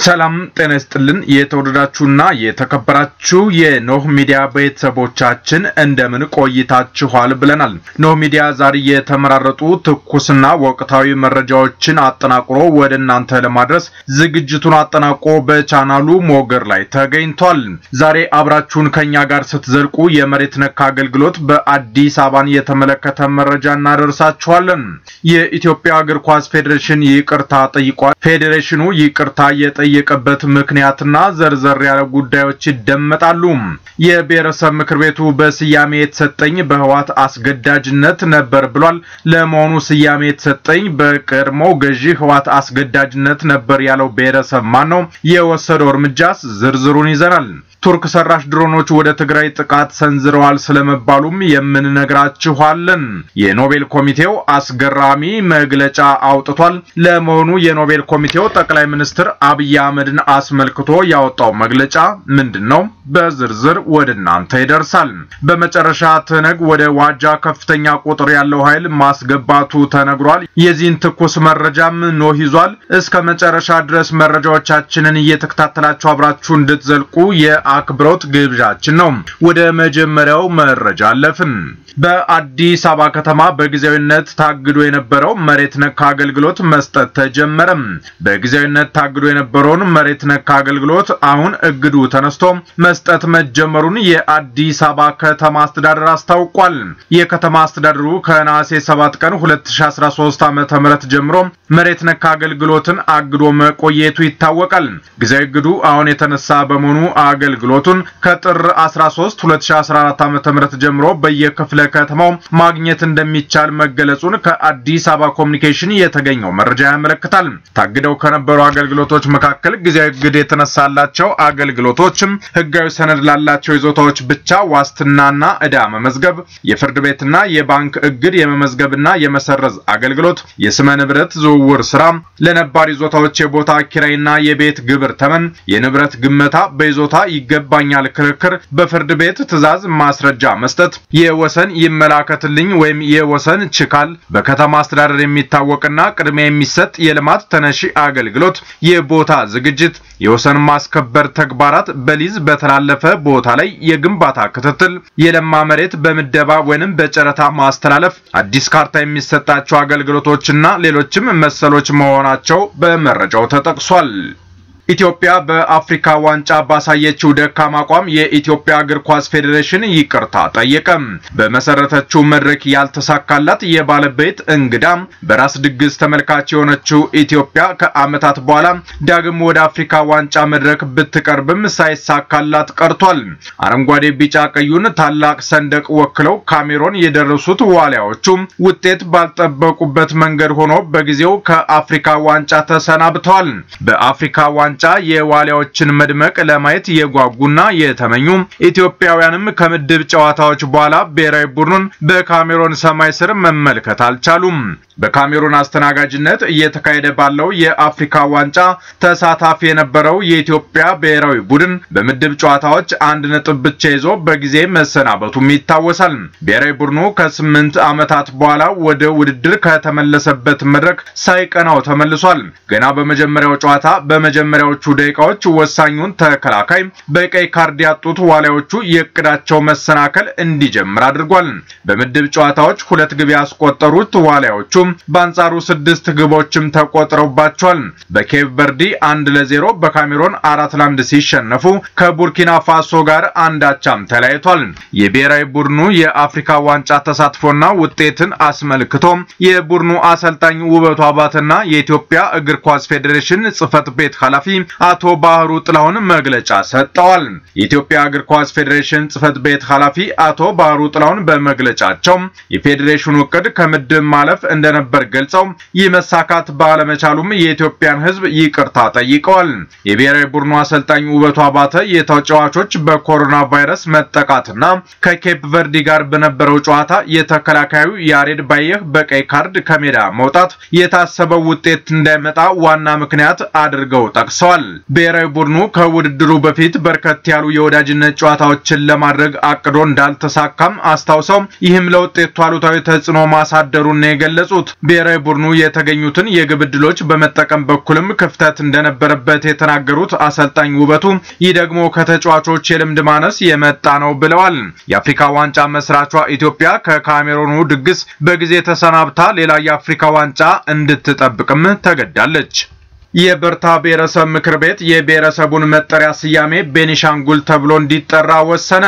ሰላም ጤና ይስጥልን። የተወደዳችሁና የተከበራችሁ የኖህ ሚዲያ ቤተሰቦቻችን እንደምን ቆይታችኋል ብለናል። ኖህ ሚዲያ ዛሬ የተመራረጡ ትኩስና ወቅታዊ መረጃዎችን አጠናቅሮ ወደ እናንተ ለማድረስ ዝግጅቱን አጠናቆ በቻናሉ ሞገር ላይ ተገኝቷል። ዛሬ አብራችሁን ከኛ ጋር ስትዘልቁ የመሬት ነክ አገልግሎት በአዲስ አበባን የተመለከተ መረጃ እናደርሳችኋለን። የኢትዮጵያ እግር ኳስ ፌዴሬሽን ይቅርታ ጠይቋል። ፌዴሬሽኑ ይቅርታ የጠየቀበት ምክንያትና ዘርዘር ያለ ጉዳዮች ይደመጣሉ። የብሔረሰብ ምክር ቤቱ በስያሜ የተሰጠኝ በህዋት አስገዳጅነት ነበር ብሏል። ለመሆኑ ስያሜ የተሰጠኝ በቀድሞው ገዢ ህዋት አስገዳጅነት ነበር ያለው ብሔረሰብ ማን ነው? የወሰደው እርምጃስ? ዝርዝሩን ይዘናል። ቱርክ ሰራሽ ድሮኖች ወደ ትግራይ ጥቃት ሰንዝረዋል ስለመባሉም የምንነግራችኋለን። የኖቤል ኮሚቴው አስገራሚ መግለጫ አውጥቷል። ለመሆኑ የኖቤል ኮሚቴው ጠቅላይ ሚኒስትር አብይ አህመድን አስመልክቶ ያወጣው መግለጫ ምንድን ነው? በዝርዝር ወደ እናንተ ይደርሳል። በመጨረሻ ትነግ ወደ ዋጃ ከፍተኛ ቁጥር ያለው ኃይል ማስገባቱ ተነግሯል። የዚህን ትኩስ መረጃም ኖህ ይዟል። እስከ መጨረሻ ድረስ መረጃዎቻችንን እየተከታተላችሁ አብራችሁ እንድትዘልቁ የአክብሮት ግብዣችን ነው። ወደ መጀመሪያው መረጃ አለፍን። በአዲስ አበባ ከተማ በጊዜያዊነት ታግዶ የነበረው መሬት ነክ አገልግሎት መስጠት ተጀመረ። በጊዜያዊነት ታግዶ የነበረውን መሬት ነክ አገልግሎት አሁን እግዱ ተነስቶ መስጠት መጀመሩን የአዲስ አበባ ከተማ አስተዳደር አስታውቋል። የከተማ አስተዳደሩ ከነሐሴ 7 ቀን 2013 ዓ.ም ጀምሮ መሬት ነክ አገልግሎትን አግዶ መቆየቱ ይታወቃል። ጊዜያዊ እግዱ አሁን የተነሳ በመሆኑ አገልግሎቱን ከጥር 13 2014 ዓ.ም ጀምሮ በየክፍለ ከተማው ማግኘት እንደሚቻል መገለጹን ከአዲስ አበባ ኮሚኒኬሽን የተገኘው መረጃ ያመለክታል። ታግደው ከነበሩ አገልግሎቶች መካከል ጊዜያዊ እግድ የተነሳላቸው አገልግሎቶችም ሕጋዊ ሰነድ ላላቸው ይዞታዎች ብቻ ዋስትናና ዕዳ መመዝገብ፣ የፍርድ ቤትና የባንክ እግድ የመመዝገብና የመሰረዝ አገልግሎት፣ የስመ ንብረት ዝውውር ስራ፣ ለነባር ይዞታዎች የቦታ ኪራይና የቤት ግብር ተመን፣ የንብረት ግመታ፣ በይዞታ ይገባኛል ክርክር፣ በፍርድ ቤት ትዕዛዝ ማስረጃ መስጠት፣ የወሰን ይመላከትልኝ ወይም የወሰን ችካል፣ በከተማ አስተዳደር የሚታወቅና ቅድሚያ የሚሰጥ የልማት ተነሺ አገልግሎት፣ የቦታ ዝግጅት፣ የወሰን ማስከበር ተግባራት፣ በሊዝ በተላለፈ ቦታ ላይ የግንባታ ክትትል፣ የለማ መሬት በምደባ ወይንም በጨረታ ማስተላለፍ፣ አዲስ ካርታ የሚሰጣቸው አገልግሎቶችና ሌሎችም መሰሎች መሆናቸው በመረጃው ተጠቅሷል። ኢትዮጵያ በአፍሪካ ዋንጫ ባሳየችው ደካማ አቋም የኢትዮጵያ እግር ኳስ ፌዴሬሽን ይቅርታ ጠየቀ። በመሰረተችው መድረክ ያልተሳካላት የባለቤት እንግዳ በራስ ድግስ ተመልካች የሆነችው ኢትዮጵያ ከዓመታት በኋላ ዳግም ወደ አፍሪካ ዋንጫ መድረክ ብትቀርብም ሳይሳካላት ቀርቷል። አረንጓዴ፣ ቢጫ ቀዩን ታላቅ ሰንደቅ ወክለው ካሜሮን የደረሱት ዋሊያዎቹ ውጤት ባልጠበቁበት መንገድ ሆኖ በጊዜው ከአፍሪካ ዋንጫ ተሰናብተዋል። በአፍሪካ ዋንጫ የዋሊያዎችን መድመቅ ለማየት የጓጉና የተመኙ ኢትዮጵያውያንም ከምድብ ጨዋታዎች በኋላ ብሔራዊ ቡድኑን በካሜሮን ሰማይ ስር መመልከት አልቻሉም። በካሜሮን አስተናጋጅነት እየተካሄደ ባለው የአፍሪካ ዋንጫ ተሳታፊ የነበረው የኢትዮጵያ ብሔራዊ ቡድን በምድብ ጨዋታዎች አንድ ነጥብ ብቻ ይዞ በጊዜ መሰናበቱም ይታወሳል። ብሔራዊ ቡድኑ ከስምንት ዓመታት በኋላ ወደ ውድድር ከተመለሰበት መድረክ ሳይቀናው ተመልሷል። ገና በመጀመሪያው ጨዋታ በመጀመሪያዎቹ ደቂቃዎች ወሳኙን ተከላካይ በቀይ ካርድ ያጡት ዋሊያዎቹ የእቅዳቸው መሰናከል እንዲጀምር አድርጓል። በምድብ ጨዋታዎች ሁለት ግብ ያስቆጠሩት ዋሊያዎቹ በአንጻሩ ስድስት ግቦችም ተቆጥረውባቸዋል። በኬፕ ቨርዲ አንድ ለዜሮ በካሜሮን አራት ለአንድ ሲሸነፉ ከቡርኪና ፋሶ ጋር አንዳቻም ተለያይቷል። የብሔራዊ ቡድኑ የአፍሪካ ዋንጫ ተሳትፎና ውጤትን አስመልክቶ የቡድኑ አሰልጣኝ ውበቱ አባትና የኢትዮጵያ እግር ኳስ ፌዴሬሽን ጽህፈት ቤት ኃላፊ አቶ ባህሩ ጥላሁን መግለጫ ሰጥተዋል። የኢትዮጵያ እግር ኳስ ፌዴሬሽን ጽህፈት ቤት ኃላፊ አቶ ባህሩ ጥላሁን በመግለጫቸው የፌዴሬሽኑ እቅድ ከምድብ ማለፍ እንደነበር ገልጸው ይህ መሳካት ባለመቻሉም የኢትዮጵያን ሕዝብ ይቅርታ ጠይቀዋል። የብሔራዊ ቡድኑ አሰልጣኝ ውበቱ አባተ የተጫዋቾች በኮሮና ቫይረስ መጠቃትና ከኬፕ ቨርዲ ጋር በነበረው ጨዋታ የተከላካዩ ያሬድ ባየህ በቀይ ካርድ ከሜዳ መውጣት የታሰበው ውጤት እንዳይመጣ ዋና ምክንያት አድርገው ጠቅሰዋል። ጠቅሰዋል። ብሔራዊ ቡድኑ ከውድድሩ በፊት በርከት ያሉ የወዳጅነት ጨዋታዎችን ለማድረግ አቅዶ እንዳልተሳካም አስታውሰው ይህም ለውጤቱ አሉታዊ ተጽዕኖ ማሳደሩን የገለጹት ብሔራዊ ቡድኑ የተገኙትን የግብ ዕድሎች በመጠቀም በኩልም ክፍተት እንደነበረበት የተናገሩት አሰልጣኝ ውበቱ ይህ ደግሞ ከተጫዋቾች የልምድ ማነስ የመጣ ነው ብለዋል። የአፍሪካ ዋንጫ መስራቿ ኢትዮጵያ ከካሜሮኑ ድግስ በጊዜ ተሰናብታ ሌላ የአፍሪካ ዋንጫ እንድትጠብቅም ተገዳለች። የበርታ ብሔረሰብ ምክር ቤት የብሔረሰቡን መጠሪያ ስያሜ ቤኒሻንጉል ተብሎ እንዲጠራ ወሰነ።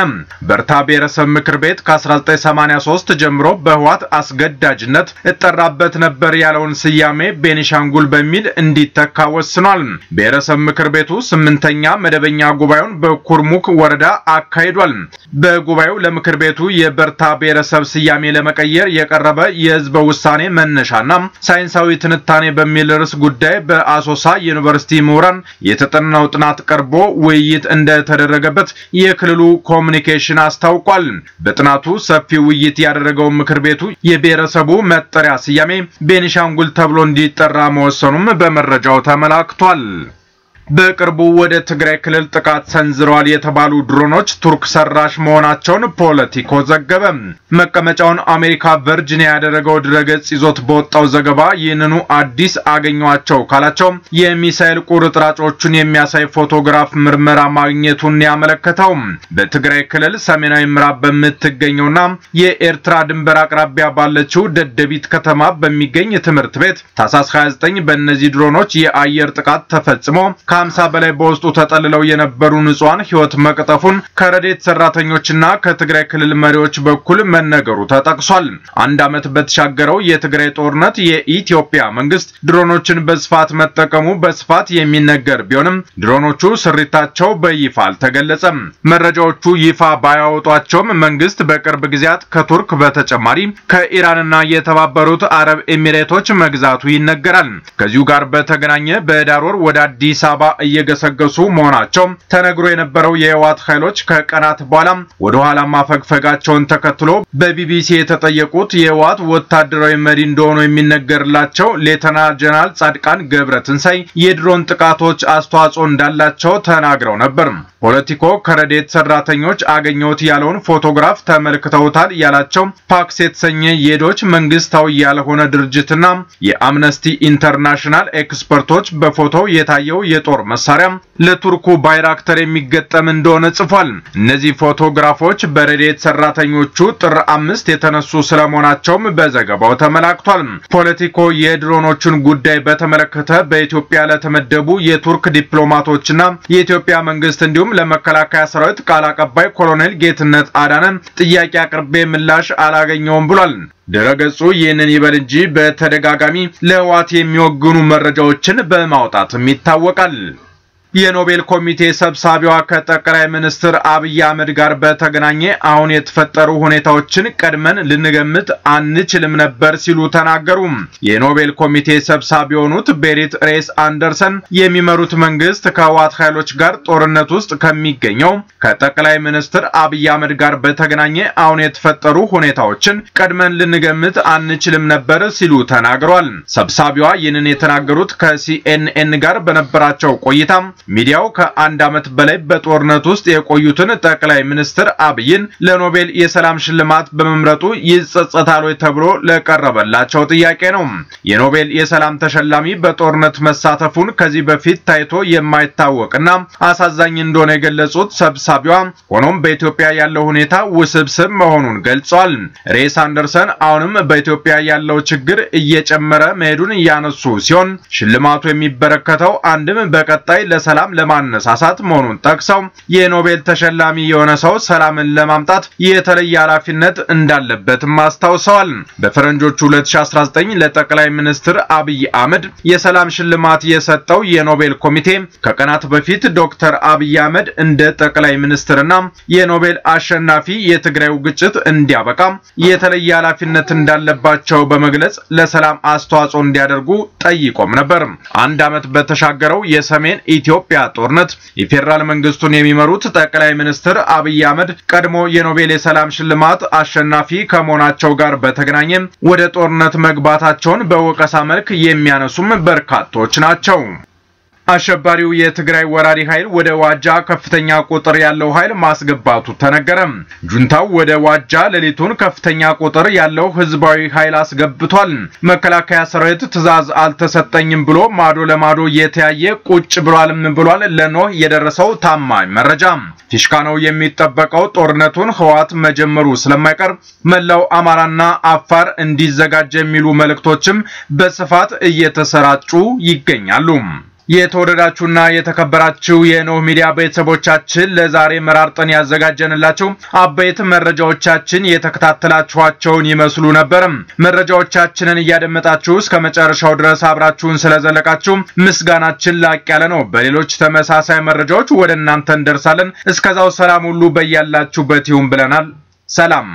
በርታ ብሔረሰብ ምክር ቤት ከ1983 ጀምሮ በህዋት አስገዳጅነት እጠራበት ነበር ያለውን ስያሜ ቤኒሻንጉል በሚል እንዲተካ ወስኗል። ብሔረሰብ ምክር ቤቱ ስምንተኛ መደበኛ ጉባኤውን በኩርሙክ ወረዳ አካሂዷል። በጉባኤው ለምክር ቤቱ የበርታ ብሔረሰብ ስያሜ ለመቀየር የቀረበ የህዝበ ውሳኔ መነሻና ሳይንሳዊ ትንታኔ በሚል ርዕስ ጉዳይ በአሶ ሳ ዩኒቨርሲቲ ምሁራን የተጠናው ጥናት ቀርቦ ውይይት እንደተደረገበት የክልሉ ኮሚኒኬሽን አስታውቋል። በጥናቱ ሰፊ ውይይት ያደረገው ምክር ቤቱ የብሔረሰቡ መጠሪያ ስያሜ ቤኒሻንጉል ተብሎ እንዲጠራ መወሰኑም በመረጃው ተመላክቷል። በቅርቡ ወደ ትግራይ ክልል ጥቃት ሰንዝረዋል የተባሉ ድሮኖች ቱርክ ሰራሽ መሆናቸውን ፖለቲኮ ዘገበ። መቀመጫውን አሜሪካ ቨርጂኒያ ያደረገው ድረገጽ ይዞት በወጣው ዘገባ ይህንኑ አዲስ አገኟቸው ካላቸው የሚሳኤል ቁርጥራጮቹን የሚያሳይ ፎቶግራፍ ምርመራ ማግኘቱን ያመለከተው በትግራይ ክልል ሰሜናዊ ምዕራብ በምትገኘውና የኤርትራ ድንበር አቅራቢያ ባለችው ደደቢት ከተማ በሚገኝ ትምህርት ቤት ታህሳስ 29 በእነዚህ ድሮኖች የአየር ጥቃት ተፈጽሞ ከ50 በላይ በውስጡ ተጠልለው የነበሩ ንጹሃን ሕይወት መቅጠፉን ከረዴት ሰራተኞችና ከትግራይ ክልል መሪዎች በኩል መነገሩ ተጠቅሷል። አንድ ዓመት በተሻገረው የትግራይ ጦርነት የኢትዮጵያ መንግስት ድሮኖችን በስፋት መጠቀሙ በስፋት የሚነገር ቢሆንም ድሮኖቹ ስሪታቸው በይፋ አልተገለጸም። መረጃዎቹ ይፋ ባያወጧቸውም መንግስት በቅርብ ጊዜያት ከቱርክ በተጨማሪ ከኢራንና የተባበሩት አረብ ኤሚሬቶች መግዛቱ ይነገራል። ከዚሁ ጋር በተገናኘ በህዳር ወር ወደ አዲስ አበባ እየገሰገሱ መሆናቸው ተነግሮ የነበረው የህወሓት ኃይሎች ከቀናት በኋላ ወደ ኋላ ማፈግፈጋቸውን ተከትሎ በቢቢሲ የተጠየቁት የህወሓት ወታደራዊ መሪ እንደሆኑ የሚነገርላቸው ሌተና ጀነራል ጻድቃን ገብረ ትንሳይ የድሮን ጥቃቶች አስተዋጽኦ እንዳላቸው ተናግረው ነበር። ፖለቲኮ ከረድኤት ሰራተኞች አገኘሁት ያለውን ፎቶግራፍ ተመልክተውታል ያላቸው ፓክስ የተሰኘ የደች መንግስታዊ ያልሆነ ድርጅትና የአምነስቲ ኢንተርናሽናል ኤክስፐርቶች በፎቶው የታየው የጦር መሳሪያ ለቱርኩ ባይራክተር የሚገጠም እንደሆነ ጽፏል። እነዚህ ፎቶግራፎች በረድኤት ሰራተኞቹ ጥር አምስት የተነሱ ስለመሆናቸውም በዘገባው ተመላክቷል። ፖለቲኮ የድሮኖቹን ጉዳይ በተመለከተ በኢትዮጵያ ለተመደቡ የቱርክ ዲፕሎማቶችና የኢትዮጵያ መንግስት እንዲሁም ለመከላከያ ሰራዊት ቃል አቀባይ ኮሎኔል ጌትነት አዳነ ጥያቄ አቅርቤ ምላሽ አላገኘውም ብሏል። ድረገጹ ይህንን ይበል እንጂ በተደጋጋሚ ለህወሓት የሚወግኑ መረጃዎችን በማውጣትም ይታወቃል። የኖቤል ኮሚቴ ሰብሳቢዋ ከጠቅላይ ሚኒስትር አብይ አህመድ ጋር በተገናኘ አሁን የተፈጠሩ ሁኔታዎችን ቀድመን ልንገምት አንችልም ነበር ሲሉ ተናገሩ። የኖቤል ኮሚቴ ሰብሳቢ የሆኑት ቤሪት ሬስ አንደርሰን የሚመሩት መንግስት ከህወሓት ኃይሎች ጋር ጦርነት ውስጥ ከሚገኘው ከጠቅላይ ሚኒስትር አብይ አህመድ ጋር በተገናኘ አሁን የተፈጠሩ ሁኔታዎችን ቀድመን ልንገምት አንችልም ነበር ሲሉ ተናግረዋል። ሰብሳቢዋ ይህንን የተናገሩት ከሲኤንኤን ጋር በነበራቸው ቆይታ ሚዲያው ከአንድ ዓመት በላይ በጦርነት ውስጥ የቆዩትን ጠቅላይ ሚኒስትር አብይን ለኖቤል የሰላም ሽልማት በመምረጡ ይጸጸታል ወይ ተብሎ ለቀረበላቸው ጥያቄ ነው። የኖቤል የሰላም ተሸላሚ በጦርነት መሳተፉን ከዚህ በፊት ታይቶ የማይታወቅና አሳዛኝ እንደሆነ የገለጹት ሰብሳቢዋ፣ ሆኖም በኢትዮጵያ ያለው ሁኔታ ውስብስብ መሆኑን ገልጸዋል። ሬስ አንደርሰን አሁንም በኢትዮጵያ ያለው ችግር እየጨመረ መሄዱን እያነሱ ሲሆን ሽልማቱ የሚበረከተው አንድም በቀጣይ ለሰ ሰላም ለማነሳሳት መሆኑን ጠቅሰው የኖቤል ተሸላሚ የሆነ ሰው ሰላምን ለማምጣት የተለየ ኃላፊነት እንዳለበትም አስታውሰዋል። በፈረንጆቹ 2019 ለጠቅላይ ሚኒስትር አብይ አህመድ የሰላም ሽልማት የሰጠው የኖቤል ኮሚቴ ከቀናት በፊት ዶክተር አብይ አህመድ እንደ ጠቅላይ ሚኒስትርና የኖቤል አሸናፊ የትግራዩ ግጭት እንዲያበቃ የተለየ ኃላፊነት እንዳለባቸው በመግለጽ ለሰላም አስተዋጽኦ እንዲያደርጉ ጠይቆም ነበር። አንድ ዓመት በተሻገረው የሰሜን ኢትዮጵያ ጦርነት የፌዴራል መንግስቱን የሚመሩት ጠቅላይ ሚኒስትር አብይ አህመድ ቀድሞ የኖቤል የሰላም ሽልማት አሸናፊ ከመሆናቸው ጋር በተገናኘ ወደ ጦርነት መግባታቸውን በወቀሳ መልክ የሚያነሱም በርካቶች ናቸው። አሸባሪው የትግራይ ወራሪ ኃይል ወደ ዋጃ ከፍተኛ ቁጥር ያለው ኃይል ማስገባቱ ተነገረ። ጁንታው ወደ ዋጃ ሌሊቱን ከፍተኛ ቁጥር ያለው ህዝባዊ ኃይል አስገብቷል። መከላከያ ሰራዊት ትዕዛዝ አልተሰጠኝም ብሎ ማዶ ለማዶ እየተያየ ቁጭ ብሏልም ብሏል። ለኖህ የደረሰው ታማኝ መረጃ ፊሽካ ነው የሚጠበቀው። ጦርነቱን ህወሓት መጀመሩ ስለማይቀር መላው አማራና አፋር እንዲዘጋጅ የሚሉ መልእክቶችም በስፋት እየተሰራጩ ይገኛሉ። የተወደዳችሁና የተከበራችሁ የኖህ ሚዲያ ቤተሰቦቻችን ለዛሬ መራርጠን ያዘጋጀንላችሁ አበይት መረጃዎቻችን የተከታተላችኋቸውን ይመስሉ ነበር። መረጃዎቻችንን እያደመጣችሁ እስከ መጨረሻው ድረስ አብራችሁን ስለዘለቃችሁ ምስጋናችን ላቅ ያለ ነው። በሌሎች ተመሳሳይ መረጃዎች ወደ እናንተ እንደርሳለን። እስከዛው ሰላም ሁሉ በያላችሁበት ይሁን ብለናል። ሰላም